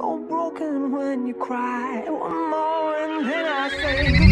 so broken when you cry. One more and then I say.